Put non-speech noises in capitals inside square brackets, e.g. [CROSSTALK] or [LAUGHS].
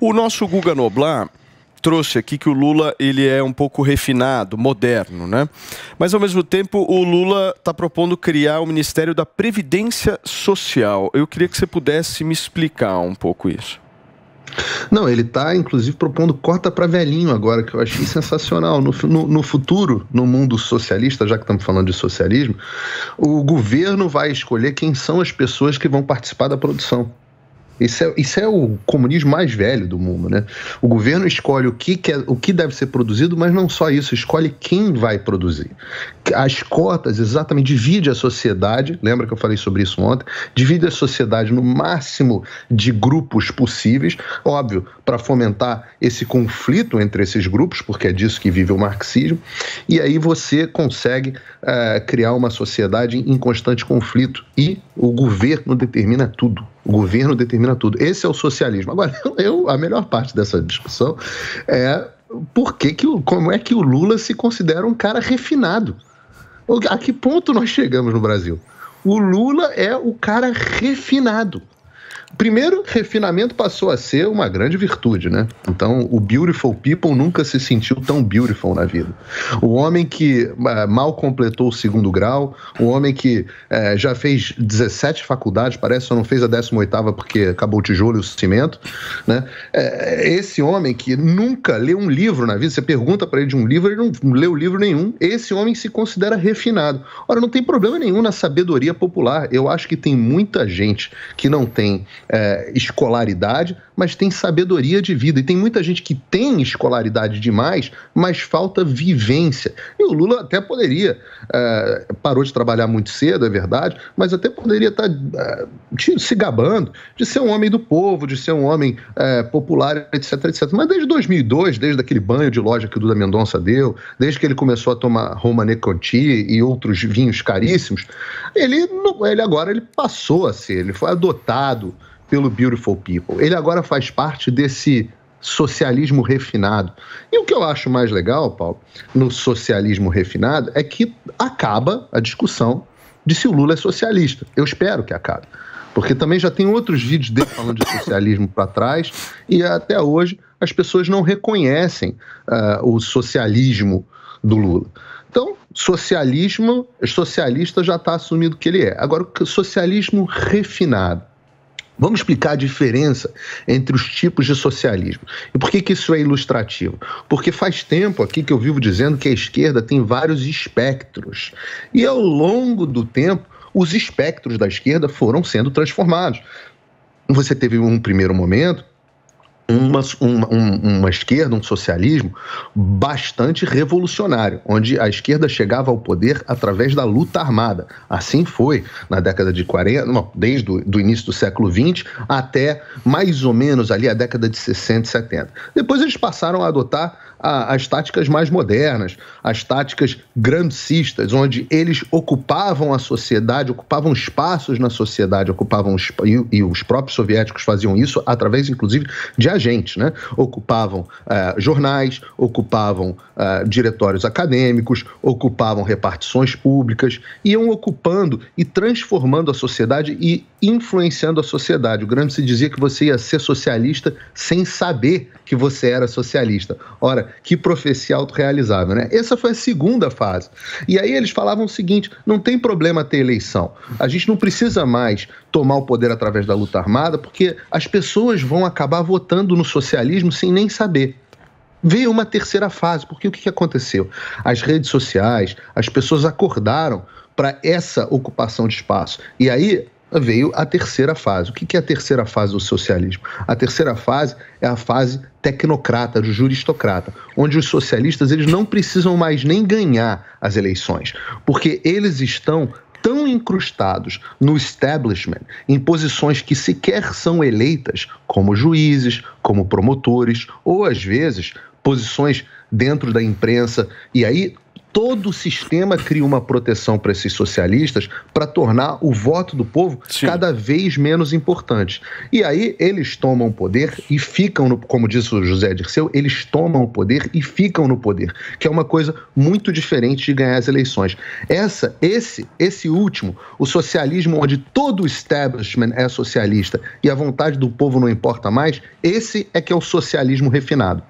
O nosso Guga Noblar trouxe aqui que o Lula ele é um pouco refinado, moderno, né? Mas ao mesmo tempo o Lula está propondo criar o Ministério da Previdência Social. Eu queria que você pudesse me explicar um pouco isso. Não, ele está inclusive propondo corta para velhinho agora, que eu achei sensacional. No, no, no, futuro, no mundo socialista, já que estamos falando de socialismo, o governo vai escolher quem são as pessoas que vão participar da produção. Isso é, isso é o comunismo mais velho do mundo, né? O governo escolhe o que, quer, o que deve ser produzido, mas não só isso, escolhe quem vai produzir. As cotas exatamente divide a sociedade, lembra que eu falei sobre isso ontem? Divide a sociedade no máximo de grupos possíveis, óbvio, para fomentar esse conflito entre esses grupos, porque é disso que vive o marxismo, e aí você consegue uh, criar uma sociedade em constante conflito e o governo determina tudo. O governo determina tudo. Esse é o socialismo. Agora, [LAUGHS] eu, a melhor parte dessa discussão é por que, que o, como é que o Lula se considera um cara refinado. A que ponto nós chegamos no Brasil? O Lula é o cara refinado. Primeiro, refinamento passou a ser uma grande virtude, né? Então, o beautiful people nunca se sentiu tão beautiful na vida. O homem que uh, mal completou o segundo grau, o homem que uh, já fez 17 faculdades, parece só não fez a 18 porque acabou o tijolo e o cimento, né? Uh, esse homem que nunca leu um livro na vida, você pergunta para ele de um livro, ele não leu livro nenhum. Esse homem se considera refinado. Ora, não tem problema nenhum na sabedoria popular. Eu acho que tem muita gente que não tem é, escolaridade, mas tem sabedoria de vida. E tem muita gente que tem escolaridade demais, mas falta vivência. E o Lula até poderia, é, parou de trabalhar muito cedo, é verdade, mas até poderia estar tá, é, se gabando de ser um homem do povo, de ser um homem é, popular, etc, etc. Mas desde 2002, desde aquele banho de loja que o Duda Mendonça deu, desde que ele começou a tomar Romane Conti e outros vinhos caríssimos, ele, ele agora ele passou a ser, ele foi adotado pelo Beautiful People. Ele agora faz parte desse socialismo refinado. E o que eu acho mais legal, Paulo, no socialismo refinado, é que acaba a discussão de se o Lula é socialista. Eu espero que acabe. Porque também já tem outros vídeos dele falando de socialismo para trás e até hoje as pessoas não reconhecem uh, o socialismo do Lula. Então, socialismo, socialista já está assumido que ele é. Agora, socialismo refinado. Vamos explicar a diferença entre os tipos de socialismo. E por que, que isso é ilustrativo? Porque faz tempo aqui que eu vivo dizendo que a esquerda tem vários espectros. E ao longo do tempo, os espectros da esquerda foram sendo transformados. Você teve um primeiro momento uma, uma, uma, esquerda, um socialismo bastante revolucionário, onde a esquerda chegava ao poder através da luta armada. Assim foi na década de 40, não, desde o início do século 20 até mais ou menos ali a década de 60 e 70. Depois eles passaram a adotar a, as táticas mais modernas, as táticas grandicistas, onde eles ocupavam a sociedade, ocupavam espaços na sociedade, ocupavam e, e os próprios soviéticos faziam isso através, inclusive, de agentes, né? Ocupavam uh, jornais, ocupavam uh, diretórios acadêmicos, ocupavam repartições públicas, iam ocupando e transformando a sociedade e influenciando a sociedade. O Gramsci dizia que você ia ser socialista sem saber que você era socialista. Ora, que profecia autorrealizável, né? Essa foi a segunda fase. E aí eles falavam o seguinte: não tem problema ter eleição. A gente não precisa mais tomar o poder através da luta armada, porque as pessoas vão acabar votando no socialismo sem nem saber. Veio uma terceira fase, porque o que aconteceu? As redes sociais, as pessoas acordaram para essa ocupação de espaço. E aí veio a terceira fase. O que é a terceira fase do socialismo? A terceira fase é a fase tecnocrata, juristocrata, onde os socialistas eles não precisam mais nem ganhar as eleições, porque eles estão tão incrustados no establishment, em posições que sequer são eleitas, como juízes, como promotores, ou às vezes posições dentro da imprensa, e aí todo o sistema cria uma proteção para esses socialistas para tornar o voto do povo Sim. cada vez menos importante. E aí eles tomam o poder e ficam, no, como disse o José Dirceu, eles tomam o poder e ficam no poder, que é uma coisa muito diferente de ganhar as eleições. Essa, esse, esse último, o socialismo onde todo o establishment é socialista e a vontade do povo não importa mais, esse é que é o socialismo refinado.